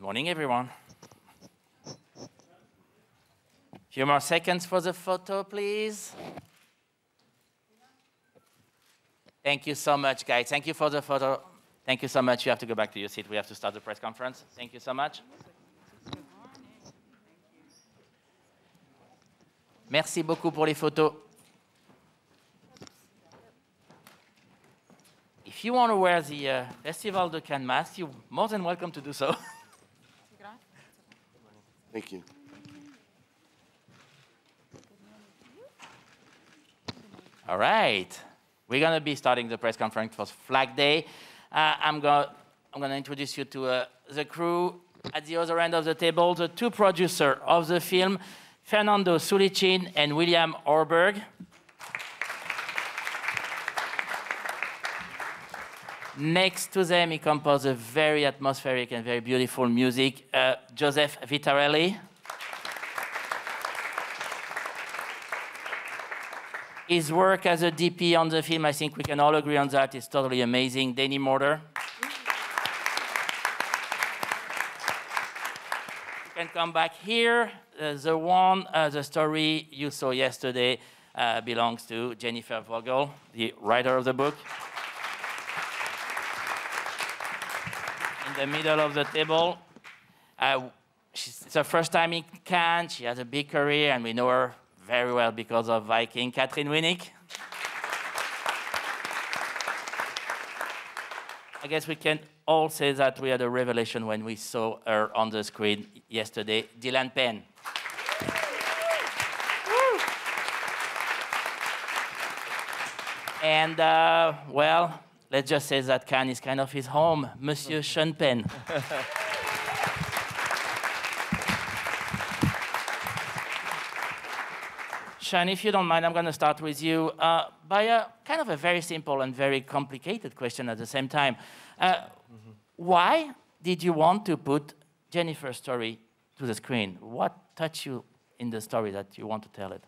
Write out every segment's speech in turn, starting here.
Good morning, everyone. A Few more seconds for the photo, please. Thank you so much, guys. Thank you for the photo. Thank you so much. You have to go back to your seat. We have to start the press conference. Thank you so much. Merci beaucoup pour les photos. If you want to wear the uh, Festival de Cannes mask, you're more than welcome to do so. Thank you. All right. We're going to be starting the press conference for Flag Day. Uh, I'm going I'm going to introduce you to uh, the crew at the other end of the table, the two producers of the film, Fernando Sulichin and William Horberg. Next to them, he composed a very atmospheric and very beautiful music, uh, Joseph Vitarelli. His work as a DP on the film, I think we can all agree on that, is totally amazing. Danny Moder. you can come back here. Uh, the one, uh, the story you saw yesterday uh, belongs to Jennifer Vogel, the writer of the book. The middle of the table, uh, she's, it's her first time in Cannes. She has a big career, and we know her very well because of Viking, Katheryn Winnick. I guess we can all say that we had a revelation when we saw her on the screen yesterday, Dylan Penn. and uh, well, let's just say that Cannes is kind of his home, Monsieur Sean Penn. Sean, if you don't mind, I'm going to start with you uh, by a kind of a very simple and very complicated question at the same time. Uh, mm-hmm. Why did you want to put Jennifer's story to the screen? What touched you in the story that you want to tell it?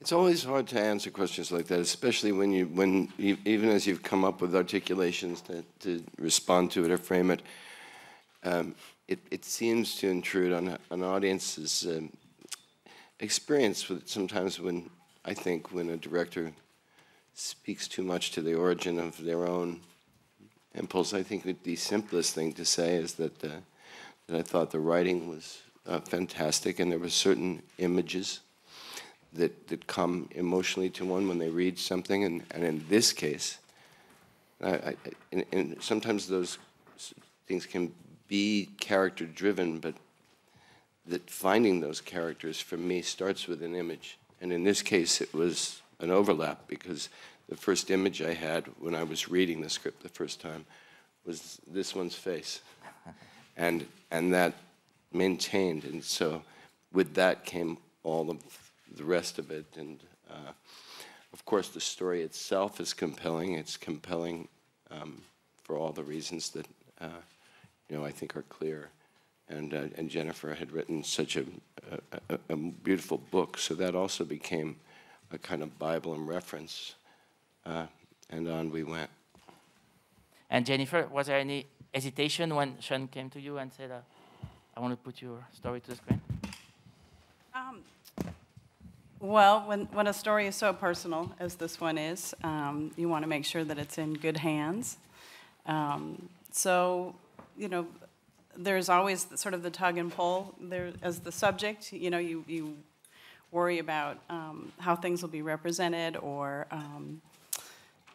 It's always hard to answer questions like that, especially when you, when you, even as you've come up with articulations to, to respond to it or frame it. Um, it, it seems to intrude on an audience's um, experience with sometimes when I think when a director speaks too much to the origin of their own impulse, I think the simplest thing to say is that uh, that I thought the writing was uh, fantastic, and there were certain images that that come emotionally to one when they read something, and, and in this case, I, I, and, and sometimes those things can be character driven, but that finding those characters for me starts with an image. And in this case, it was an overlap because the first image I had when I was reading the script the first time was this one's face. and, and that maintained. And so with that came all of the rest of it. And uh, of course, the story itself is compelling. It's compelling um, for all the reasons that uh, you know I think are clear and, uh, and Jennifer had written such a, a, a, beautiful book, so that also became a kind of Bible and reference, uh, and on we went. And Jennifer, was there any hesitation when Sean came to you and said, uh, I want to put your story to the screen? Well, when, when a story is so personal as this one is, um, you want to make sure that it's in good hands. Um, so, you know, there's always sort of the tug and pull there as the subject. You know, you, you worry about um, how things will be represented or, um,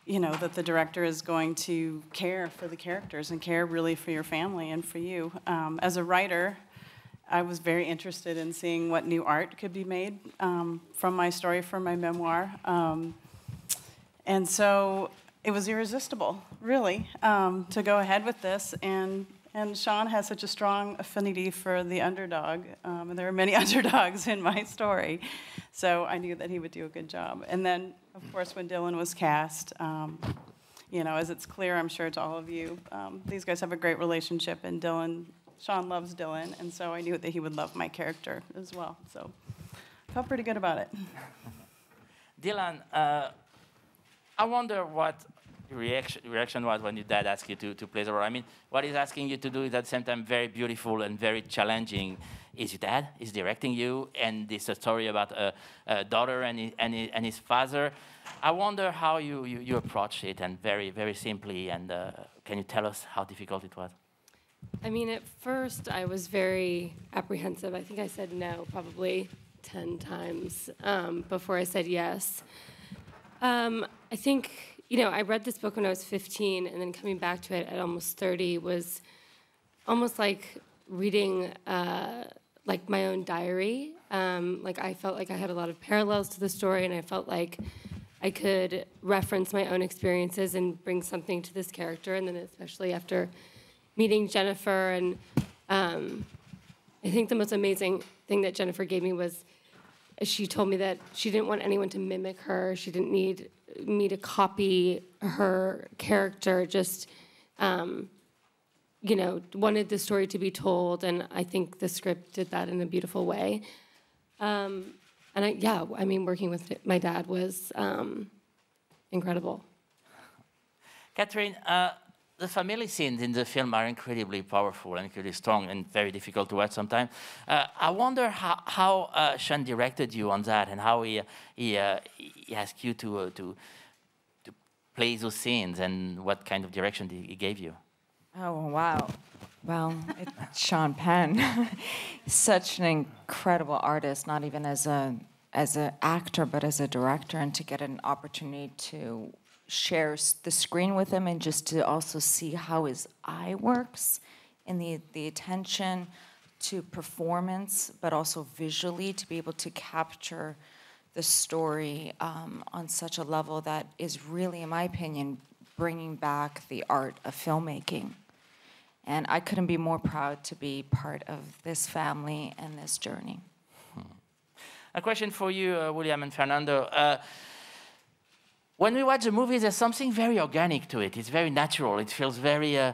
you know, that the director is going to care for the characters and care really for your family and for you. Um, as a writer, I was very interested in seeing what new art could be made um, from my story, from my memoir. Um, and so it was irresistible, really, um, to go ahead with this and and Sean has such a strong affinity for the underdog, um, and there are many underdogs in my story. So I knew that he would do a good job. And then, of course, when Dylan was cast, um, you know, as it's clear, I'm sure to all of you, um, these guys have a great relationship, and Dylan, Sean loves Dylan, and so I knew that he would love my character as well. So I felt pretty good about it. Dylan, uh, I wonder what reaction, reaction was when your dad asked you to, to play the role? I mean, what he's asking you to do is at the same time very beautiful and very challenging. Is your dad is directing you, and it's a story about a, a daughter and his, and, and his father. I wonder how you, you, you approach it, and very, very simply, and uh, can you tell us how difficult it was? I mean, at first, I was very apprehensive. I think I said no probably 10 times um, before I said yes. Um, I think, you know, I read this book when I was 15, and then coming back to it at almost 30 was almost like reading uh, like my own diary. Um, like I felt like I had a lot of parallels to the story, and I felt like I could reference my own experiences and bring something to this character. And then especially after meeting Jennifer, and um, I think the most amazing thing that Jennifer gave me was she told me that she didn't want anyone to mimic her. She didn't need me to copy her character. Just, um, you know, wanted the story to be told, and I think the script did that in a beautiful way. Um, and I, yeah, I mean, working with my dad was um, incredible. Katheryn, uh, the family scenes in the film are incredibly powerful and incredibly strong and very difficult to watch sometimes. Uh, I wonder how, how uh, Sean directed you on that and how he, he, uh, he asked you to, uh, to, to play those scenes and what kind of direction he gave you. Oh, wow. Well, Sean Penn, such an incredible artist, not even as a as an actor, but as a director, and to get an opportunity to share the screen with him and just to also see how his eye works and the, the attention to performance, but also visually to be able to capture the story um, on such a level that is really, in my opinion, bringing back the art of filmmaking. And I couldn't be more proud to be part of this family and this journey. Hmm. A question for you, uh, William and Fernando. Uh, when we watch a movie, there's something very organic to it. It's very natural. It feels very uh,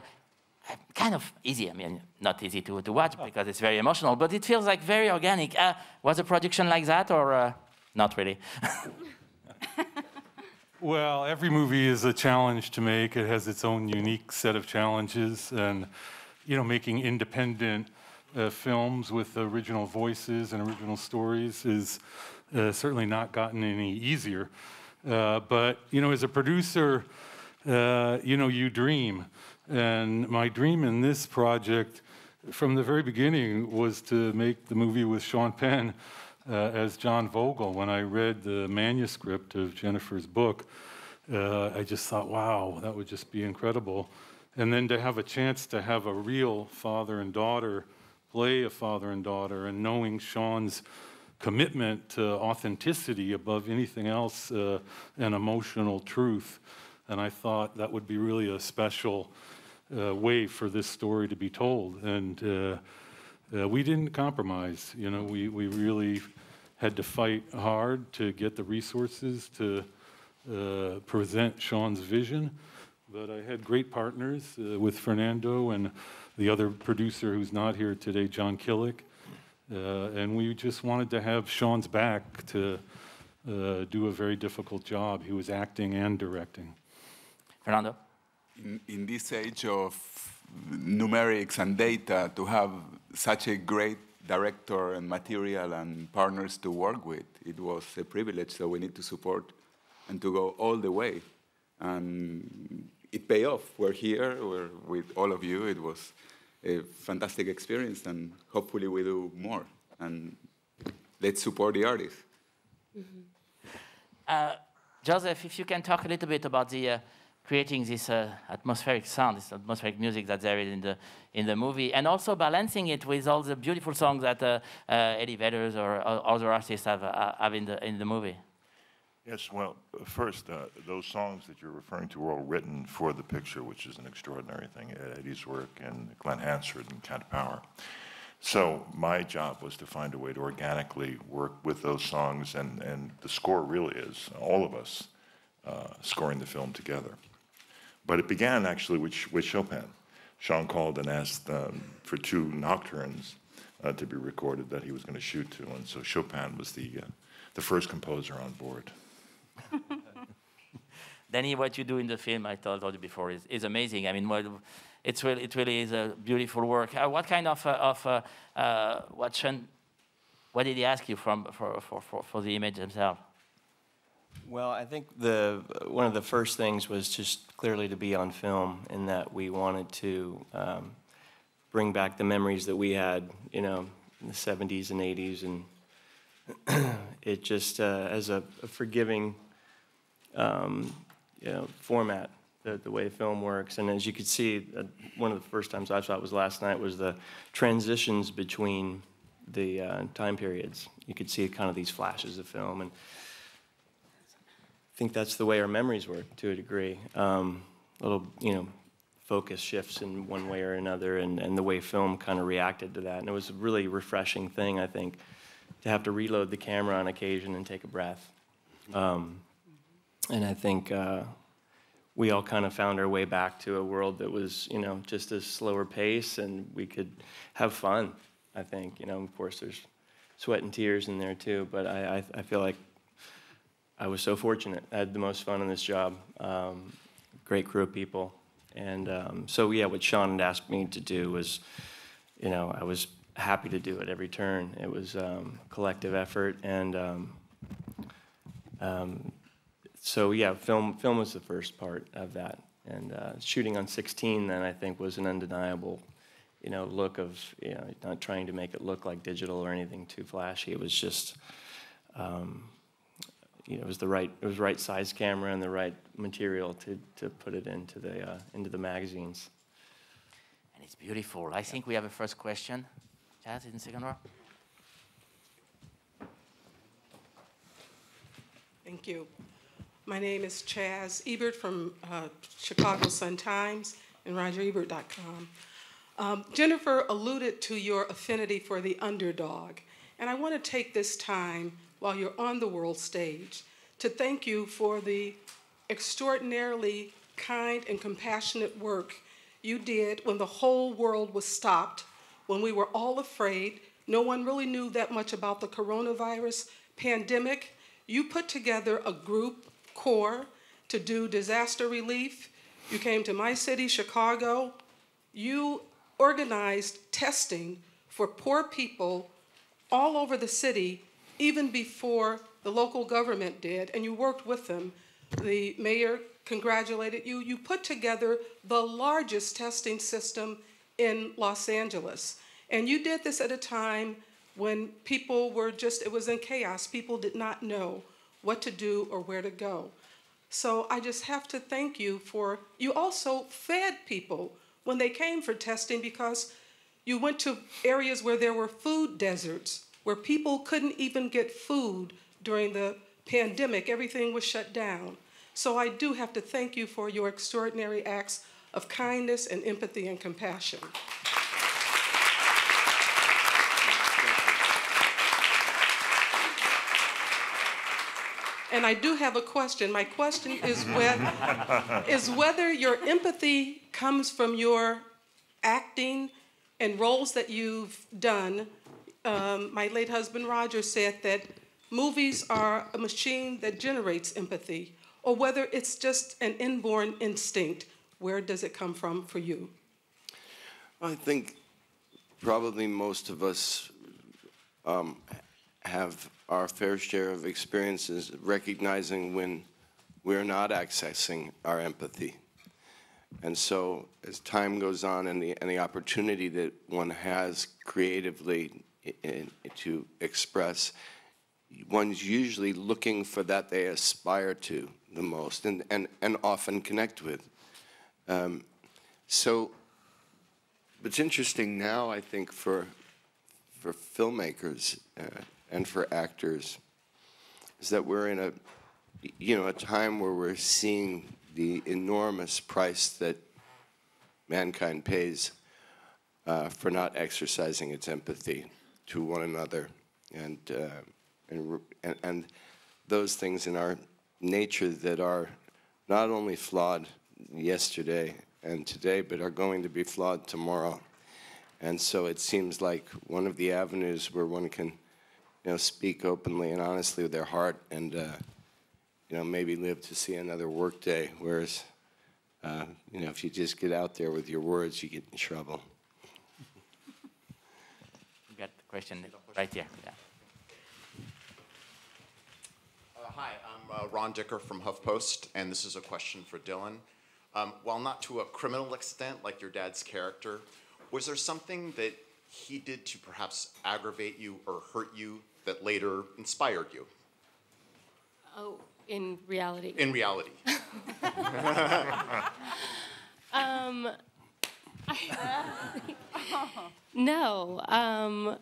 kind of easy. I mean, not easy to, to watch because it's very emotional, but it feels like very organic. Uh, was a production like that or uh, not really? well, every movie is a challenge to make. It has its own unique set of challenges. And, you know, making independent uh, films with original voices and original stories is uh, certainly not gotten any easier. Uh, but, you know, as a producer, uh, you know, you dream. And my dream in this project from the very beginning was to make the movie with Sean Penn uh, as John Vogel. When I read the manuscript of Jennifer's book, uh, I just thought, wow, that would just be incredible. And then to have a chance to have a real father and daughter play a father and daughter, and knowing Sean's commitment to authenticity above anything else uh, and emotional truth. And I thought that would be really a special uh, way for this story to be told. And uh, uh we didn't compromise. You know, we, we really had to fight hard to get the resources to uh, present Sean's vision. But I had great partners uh, with Fernando and the other producer who's not here today, Jon Kilik. Uh, and we just wanted to have Sean's back to uh, do a very difficult job. He was acting and directing. Fernando? In, in this age of numerics and data, to have such a great director and material and partners to work with, it was a privilege. So we need to support and to go all the way. And it paid off. We're here, we're with all of you. It was a fantastic experience, and hopefully we do more. And let's support the artists. Mm -hmm. uh, Joseph, if you can talk a little bit about the uh, creating this uh, atmospheric sound, this atmospheric music that there is in the in the movie, and also balancing it with all the beautiful songs that uh, uh, Eddie Vedder or other artists have uh, have in the in the movie. Yes, well, first, uh, those songs that you're referring to were all written for the picture, which is an extraordinary thing. Eddie's work and Glen Hansard and Cat Power. So my job was to find a way to organically work with those songs, and, and the score really is all of us uh, scoring the film together. But it began actually with, with Chopin. Sean called and asked um, for two nocturnes uh, to be recorded that he was going to shoot to, and so Chopin was the, uh, the first composer on board. Danny, what you do in the film, I told, you before, is, is amazing. I mean, it's really, it really is a beautiful work. Uh, what kind of, uh, of uh, uh, what, Sean, what did he ask you from, for, for, for, for the image himself? Well, I think the one of the first things was just clearly to be on film, in that we wanted to um, bring back the memories that we had, you know, in the 70s and 80s, and it just uh, as a, a forgiving, um, you know, format, the, the way film works. And as you could see, uh, one of the first times I saw it was last night. Was the transitions between the uh, time periods. You could see kind of these flashes of film and. I think that's the way our memories work to a degree. Um, little, you know, focus shifts in one way or another, and, and the way film kind of reacted to that. And it was a really refreshing thing, I think, to have to reload the camera on occasion and take a breath. Um, and I think uh, we all kind of found our way back to a world that was, you know, just a slower pace, and we could have fun. I think, you know, of course, there's sweat and tears in there too, but I, I, I feel like I was so fortunate. I had the most fun in this job. Um, great crew of people. And um, so, yeah, what Sean had asked me to do was, you know, I was happy to do it every turn. It was um, collective effort. And um, um, so, yeah, film, film was the first part of that. And uh, shooting on 16 then, I think, was an undeniable, you know, look of, you know, not trying to make it look like digital or anything too flashy. It was just, um, you know, it was the right it was right size camera and the right material to, to put it into the uh, into the magazines. And it's beautiful. I think we have a first question. Chaz in second row. Thank you. My name is Chaz Ebert from uh, Chicago Sun-Times and RogerEbert.com. Um, Jennifer alluded to your affinity for the underdog, and I want to take this time while you're on the world stage to thank you for the extraordinarily kind and compassionate work you did when the whole world was stopped, when we were all afraid. No one really knew that much about the coronavirus pandemic. You put together a group, CORE, to do disaster relief. You came to my city, Chicago. You organized testing for poor people all over the city even before the local government did, and you worked with them. The mayor congratulated you. You put together the largest testing system in Los Angeles. And you did this at a time when people were just, it was in chaos. People did not know what to do or where to go. So I just have to thank you for, you also fed people when they came for testing because you went to areas where there were food deserts where people couldn't even get food during the pandemic. Everything was shut down. So I do have to thank you for your extraordinary acts of kindness and empathy and compassion. And I do have a question. My question is, whether, is whether your empathy comes from your acting and roles that you've done um, my late husband Roger said that movies are a machine that generates empathy, or whether it's just an inborn instinct. Where does it come from for you? I think probably most of us um, have our fair share of experiences recognizing when we're not accessing our empathy. And so as time goes on and the, and the opportunity that one has creatively in, to express, one's usually looking for that they aspire to the most and, and, and often connect with. Um, so what's interesting now, I think, for, for filmmakers uh, and for actors is that we're in a, you know, a time where we're seeing the enormous price that mankind pays uh, for not exercising its empathy to one another and, uh, and, and, and those things in our nature that are not only flawed yesterday and today, but are going to be flawed tomorrow. And so it seems like one of the avenues where one can, you know, speak openly and honestly with their heart and, uh, you know, maybe live to see another workday. Whereas, uh, you know, if you just get out there with your words, you get in trouble. You got the question right here. Yeah. Uh, hi, I'm uh, Ron Dicker from HuffPost, and this is a question for Dylan. Um, while not to a criminal extent like your dad's character, was there something that he did to perhaps aggravate you or hurt you that later inspired you Oh, in reality. in reality? Um, no, um,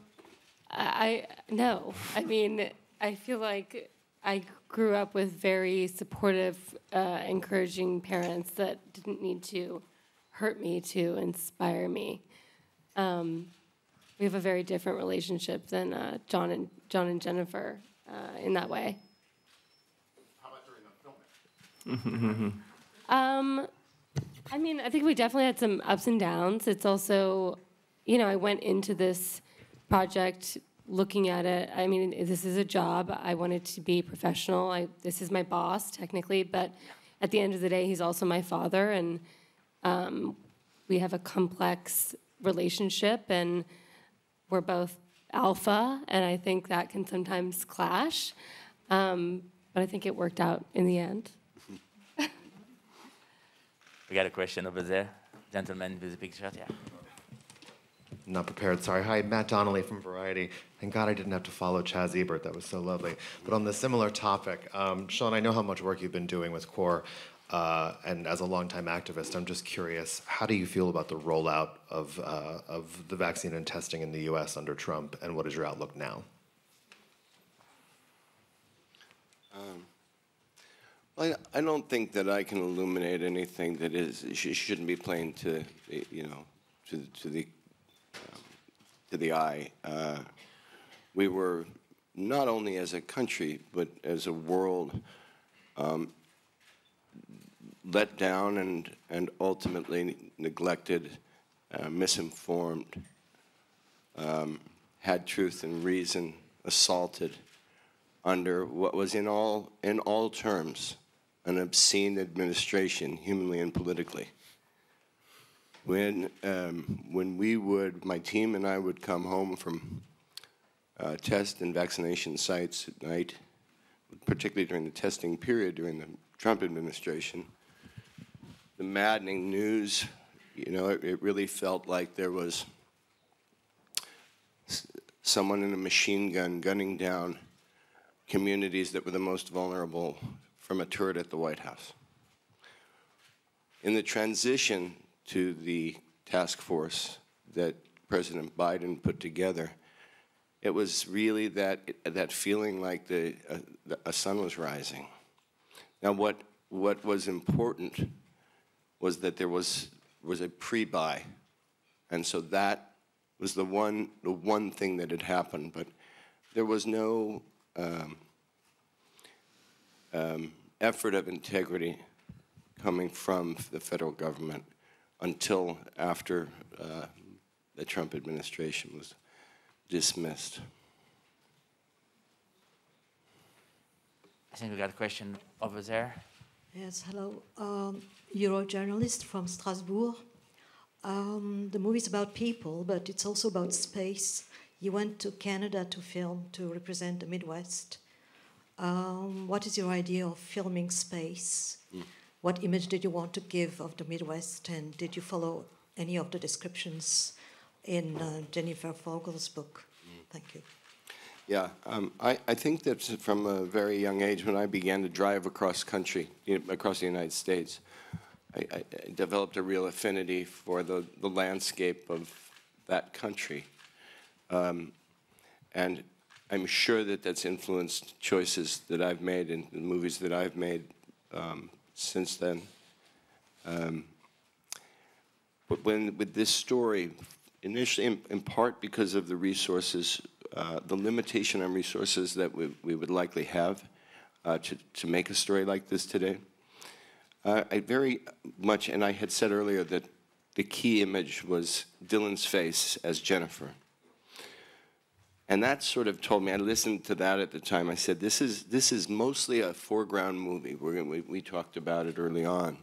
I, I no. I mean, I feel like I grew up with very supportive, uh, encouraging parents that didn't need to hurt me to inspire me. Um, we have a very different relationship than uh, John and John and Jennifer uh, in that way. How about during the filming? Um, I mean, I think we definitely had some ups and downs. It's also, you know, I went into this project looking at it. I mean, this is a job. I wanted to be professional. I, this is my boss, technically, but at the end of the day, he's also my father, and um, we have a complex relationship, and we're both alpha, and I think that can sometimes clash. Um, but I think it worked out in the end. We got a question over there. Gentleman with the big shirt, yeah. Not prepared, sorry. Hi, Matt Donnelly from Variety. Thank God I didn't have to follow Chaz Ebert. That was so lovely. But on the similar topic, um, Sean, I know how much work you've been doing with CORE, uh, and as a longtime activist, I'm just curious, how do you feel about the rollout of, uh, of the vaccine and testing in the U.S. under Trump, and what is your outlook now? Um, well, I, I don't think that I can illuminate anything that is sh- shouldn't be plain to you know to to the um, to the eye. Uh, we were not only as a country but as a world um, let down and and ultimately neglected, uh, misinformed, um, had truth and reason assaulted under what was in all in all terms an obscene administration, humanly and politically. When um, when we would, my team and I would come home from uh, test and vaccination sites at night, particularly during the testing period during the Trump administration, the maddening news, you know, it, it really felt like there was someone in a machine gun gunning down communities that were the most vulnerable from a turret at the White House. In the transition to the task force that President Biden put together, it was really that, that feeling like the, uh, the, a sun was rising. Now, what, what was important was that there was, was a pre-buy. And so that was the one, the one thing that had happened. But there was no um, um, effort of integrity coming from the federal government until after uh, the Trump administration was dismissed. I think we got a question over there. Yes, hello. Um, you're journalist from Strasbourg. Um, the movie is about people, but it's also about space. You went to Canada to film to represent the Midwest. Um, what is your idea of filming space? Mm. What image did you want to give of the Midwest, and did you follow any of the descriptions in uh, Jennifer Vogel's book? Thank you. Yeah, um, I, I think that from a very young age, when I began to drive across country, across the United States, I, I developed a real affinity for the, the landscape of that country. Um, and I'm sure that that's influenced choices that I've made and the movies that I've made um, since then. Um, but when with this story, initially, in, in part because of the resources, uh, the limitation on resources that we, we would likely have uh, to, to make a story like this today, uh, I very much, and I had said earlier that the key image was Dylan's face as Jennifer. And that sort of told me, I listened to that at the time. I said, this is, this is mostly a foreground movie. We're we, we talked about it early on.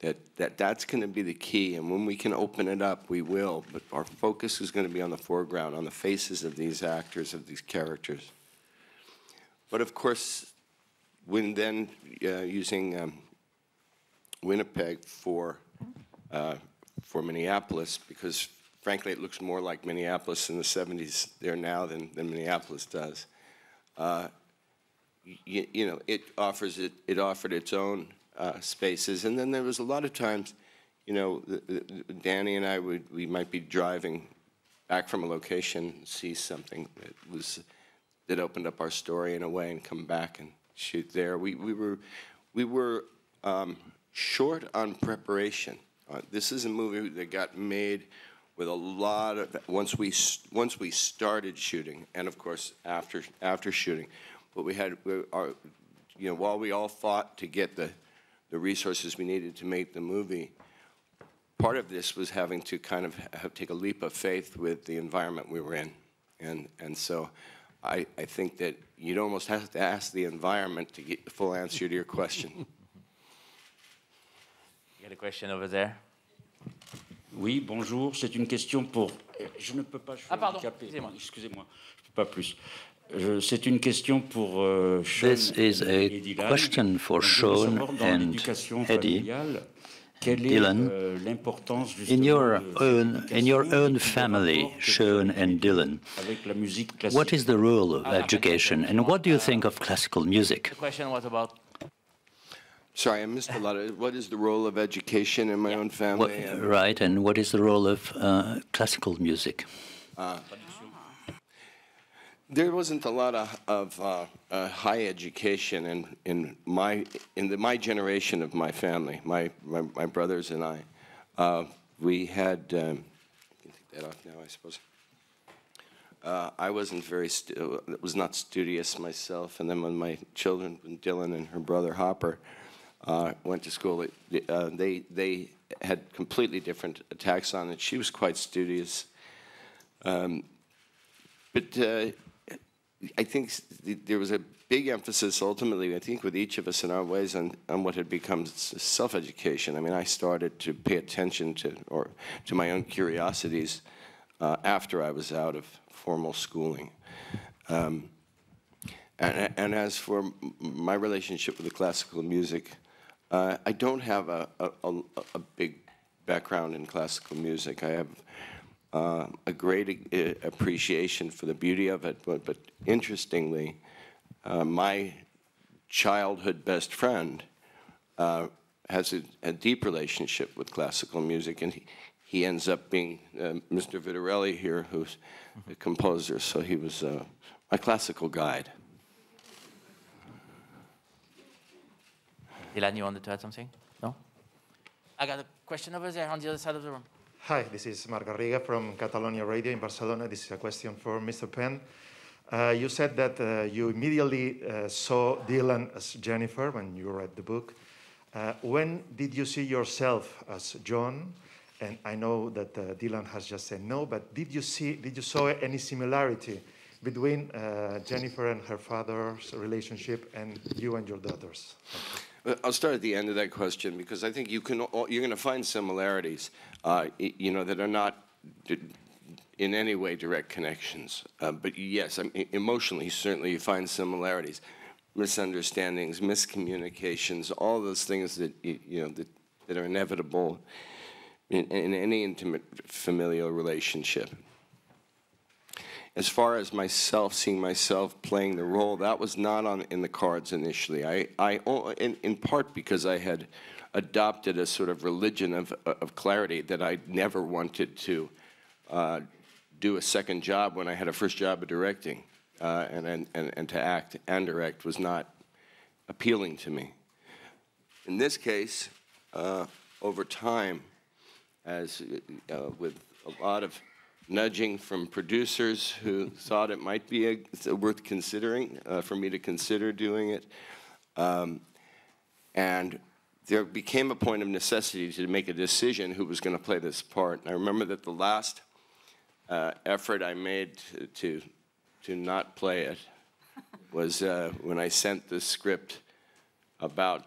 That, that that's going to be the key. And when we can open it up, we will. But our focus is going to be on the foreground, on the faces of these actors, of these characters. But of course, when then uh, using um, Winnipeg for, uh, for Minneapolis, because frankly, it looks more like Minneapolis in the 70s there now than, than Minneapolis does. Uh, you, you know, it offers it, it offered its own uh, spaces. And then there was a lot of times, you know, the, the, Danny and I would, we might be driving back from a location, see something that was, that opened up our story in a way and come back and shoot there. We, we were, we were um, short on preparation. Uh, this is a movie that got made with a lot of once we once we started shooting, and of course after after shooting, but we had we, our, you know while we all fought to get the the resources we needed to make the movie. Part of this was having to kind of have, take a leap of faith with the environment we were in. And, and so I, I think that you'd almost have to ask the environment to get the full answer to your question. You got a question over there? Oui, bonjour. C'est une question pour. Je ne peux pas. Je suis ah, pardon. Excusez-moi. Excusez-moi. Je ne peux pas plus. C'est une question pour uh, Sean This is a question for Sean and Eddie. Dylan, euh, in your own in your own family, Sean and Dylan, what is the role of education, and what do you think of classical music? The question was about. Sorry, I missed a lot of. What is the role of education in my own family? What, right, and what is the role of uh, classical music? Uh, there wasn't a lot of, of uh, uh, high education in, in my in the, my generation of my family, my my, my brothers and I. Uh, we had. Um, can take that off now, I suppose. Uh, I wasn't very was not studious myself, and then when my children, when Dylan and her brother Hopper, uh, went to school, it, uh, they they had completely different attacks on it. She was quite studious. Um, but I think there was a big emphasis ultimately, I think, with each of us in our ways on, on what had become self-education. I mean, I started to pay attention to, or to my own curiosities uh, after I was out of formal schooling. Um, and, and, as for my relationship with the classical music, uh, I don't have a, a, a, big background in classical music. I have uh, a great uh, appreciation for the beauty of it. But, but interestingly, uh, my childhood best friend uh, has a, a, deep relationship with classical music, and he, he ends up being uh, Mr. Vitarelli here, who's a composer. So he was my classical guide. Ilan, you wanted to add something? No? I got a question over there on the other side of the room. Hi, this is Marc Garriga from Catalonia Radio in Barcelona. This is a question for Mr. Penn. Uh, you said that uh, you immediately uh, saw Dylan as Jennifer when you read the book. Uh, when did you see yourself as John? And I know that uh, Dylan has just said no, but did you see, did you saw any similarity between uh, Jennifer and her father's relationship and you and your daughters? I'll start at the end of that question because I think you can you're going to find similarities, uh, you know, that are not in any way direct connections. Uh, but yes, I mean, emotionally, certainly you find similarities, misunderstandings, miscommunications, all those things that you know that, that are inevitable in, in any intimate familial relationship as far as myself seeing myself playing the role, that was not on in the cards initially. I, I in, in part because I had adopted a sort of religion of, of clarity that I never wanted to uh, do a second job when I had a first job of directing, uh, and, and, and, and to act and direct was not appealing to me. In this case, uh, over time, as uh, with a lot of nudging from producers who thought it might be a, worth considering uh, for me to consider doing it. Um, and there became a point of necessity to make a decision who was going to play this part. And I remember that the last uh, effort I made to, to, to not play it was uh, when I sent the script about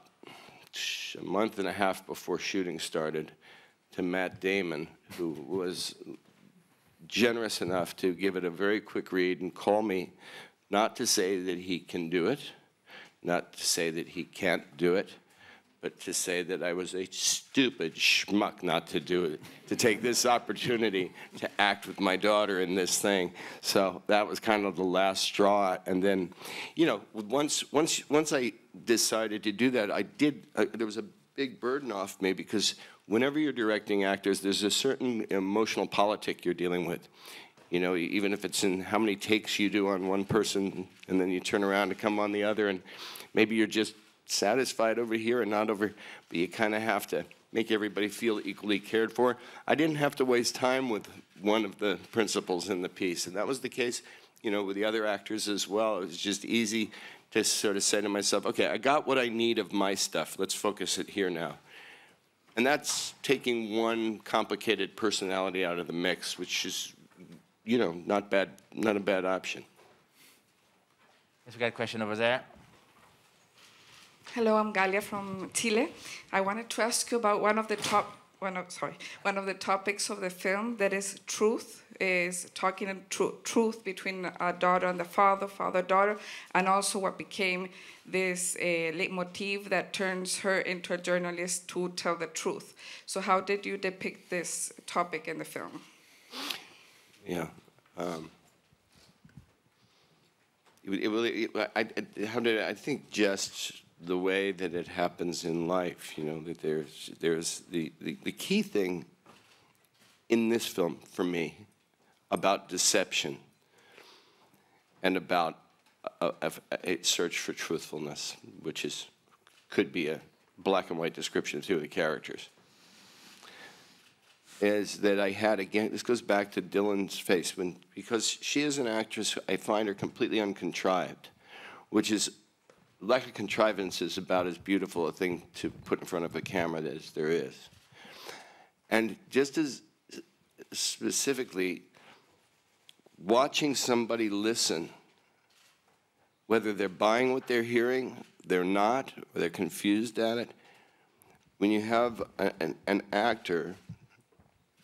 a month and a half before shooting started to Matt Damon, who was generous enough to give it a very quick read and call me, not to say that he can do it, not to say that he can't do it, but to say that I was a stupid schmuck not to do it, to take this opportunity to act with my daughter in this thing. So that was kind of the last straw. And then, you know, once once once I decided to do that, I did. Uh, there was a big burden off me because whenever you're directing actors, there's a certain emotional politic you're dealing with. You know, even if it's in how many takes you do on one person, and then you turn around to come on the other, and maybe you're just satisfied over here and not over, but you kind of have to make everybody feel equally cared for. I didn't have to waste time with one of the principals in the piece, and that was the case, you know, with the other actors as well. It was just easy to sort of say to myself, okay, I got what I need of my stuff. Let's focus it here now. And that's taking one complicated personality out of the mix, which is, you know, not bad, not a bad option. Yes, we got a question over there. Hello, I'm Galia from Chile. I wanted to ask you about one of the top one of sorry one of the topics of the film that is truth is talking tr- truth between a daughter and the father, father daughter, and also what became this uh, leitmotif that turns her into a journalist to tell the truth. So, how did you depict this topic in the film? Yeah. Um, it, it, it, I, I, how did I think just the way that it happens in life. You know, that there's, there's the, the, the key thing in this film for me about deception and about a, a, a, search for truthfulness, which is could be a black and white description of two of the characters, is that I had again. This goes back to Dylan's face when because she is an actress. I find her completely uncontrived, which is lack of contrivance is about as beautiful a thing to put in front of a camera as there is. And just as specifically, watching somebody listen, whether they're buying what they're hearing, they're not, or they're confused at it, when you have a, an, an actor,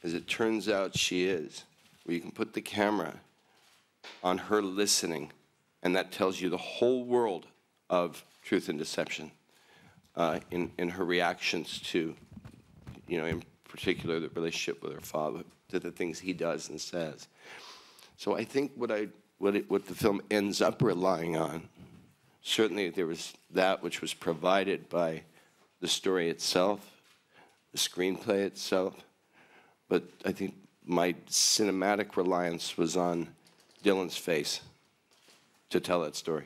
as it turns out she is, where you can put the camera on her listening, and that tells you the whole world of truth and deception uh, in, in her reactions to, you know, in particular, the relationship with her father, to the things he does and says. So I think what, I, what, it, what the film ends up relying on, certainly there was that which was provided by the story itself, the screenplay itself, but I think my cinematic reliance was on Dylan's face to tell that story.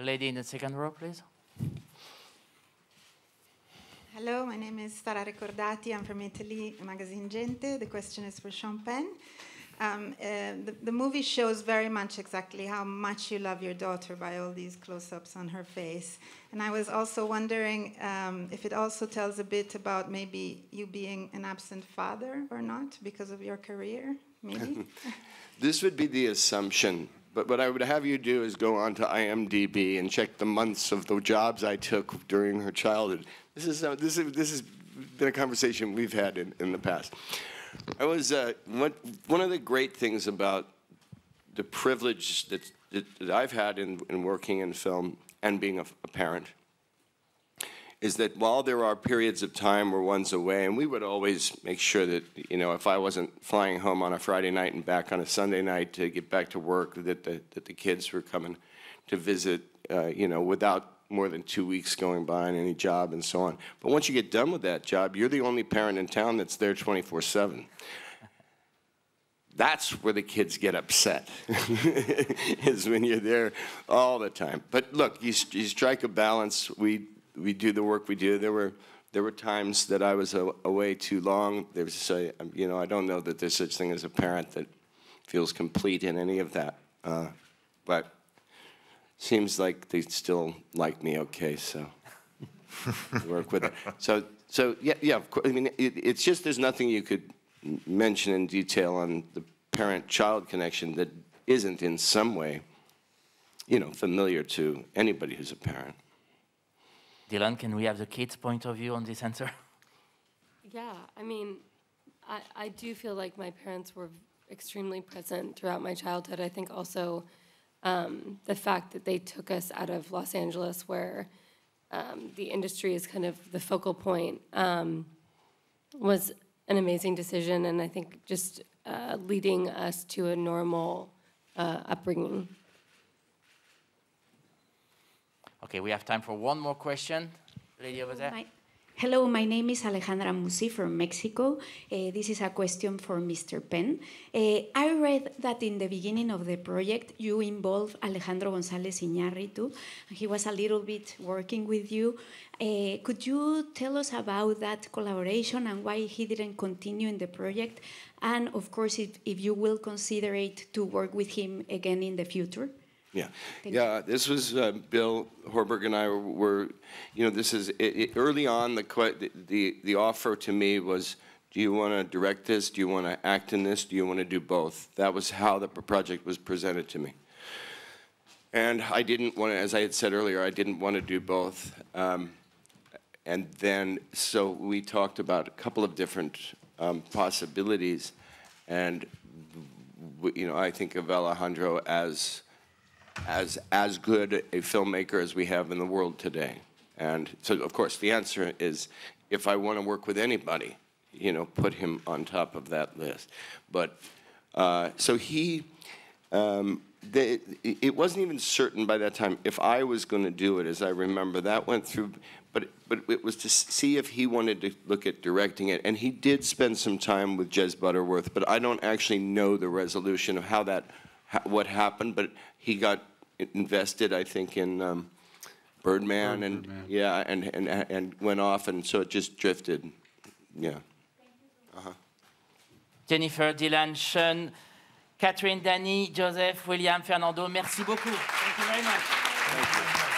The lady in the second row, please. Hello, my name is Sara Ricordati. I'm from Italy, magazine Gente. The question is for Sean Penn. Um, uh, the, the, movie shows very much exactly how much you love your daughter by all these close ups on her face. And I was also wondering um, if it also tells a bit about maybe you being an absent father or not because of your career, maybe? this would be the assumption but what I would have you do is go on to IMDb and check the months of the jobs I took during her childhood. This is uh, this is this has been a conversation we've had in, in the past. I was uh, one one of the great things about the privilege that that, that I've had in, in working in film and being a, a parent is that while there are periods of time where one's away, and we would always make sure that, you know, if I wasn't flying home on a Friday night and back on a Sunday night to get back to work, that the, that the kids were coming to visit, uh, you know, without more than two weeks going by on any job and so on. But once you get done with that job, you're the only parent in town that's there 24 7 that's where the kids get upset is when you're there all the time. But look you, you strike a balance. We we do the work we do. There were there were times that I was away too long. There was a, you know, I don't know that there's such thing as a parent that feels complete in any of that. Uh, but seems like they still like me okay, so work with it. So, so yeah, yeah. Of course, I mean, it, it's just there's nothing you could mention in detail on the parent-child connection that isn't in some way, you know, familiar to anybody who's a parent. Dylan, can we have the kids' point of view on this answer? Yeah, I mean, I, I do feel like my parents were extremely present throughout my childhood. I think also um, the fact that they took us out of Los Angeles, where um, the industry is kind of the focal point, um, was an amazing decision, and I think just uh, leading us to a normal uh, upbringing. Okay, we have time for one more question. Lady over there. My- Hello, my name is Alejandra Musi from Mexico. Uh, this is a question for Mr. Penn. Uh, I read that in the beginning of the project you involved Alejandro González Iñárritu. He was a little bit working with you. Uh, could you tell us about that collaboration and why he didn't continue in the project? And of course, if, if you will consider it to work with him again in the future? Yeah, Thank yeah. This was uh, Bill Horberg and I were, were you know, this is it, it, early on. The, the the offer to me was, do you want to direct this? Do you want to act in this? Do you want to do both? That was how the project was presented to me. And I didn't want to, as I had said earlier, I didn't want to do both. Um, and then, so we talked about a couple of different um, possibilities, and you know, I think of Alejandro as as as good a filmmaker as we have in the world today. And so, of course, the answer is if I want to work with anybody, you know, put him on top of that list. But uh, so he, um, the, it wasn't even certain by that time if I was going to do it, as I remember. That went through, but but it was to see if he wanted to look at directing it, and he did spend some time with Jez Butterworth. But I don't actually know the resolution of how that, what happened. But he got invested, I think, in um, Birdman, and yeah, and, and and went off, and so it just drifted. Yeah. Uh-huh. Jennifer, Dylan, Sean, Katheryn, Danny, Joseph, William, Fernando, merci beaucoup. Thank you very much.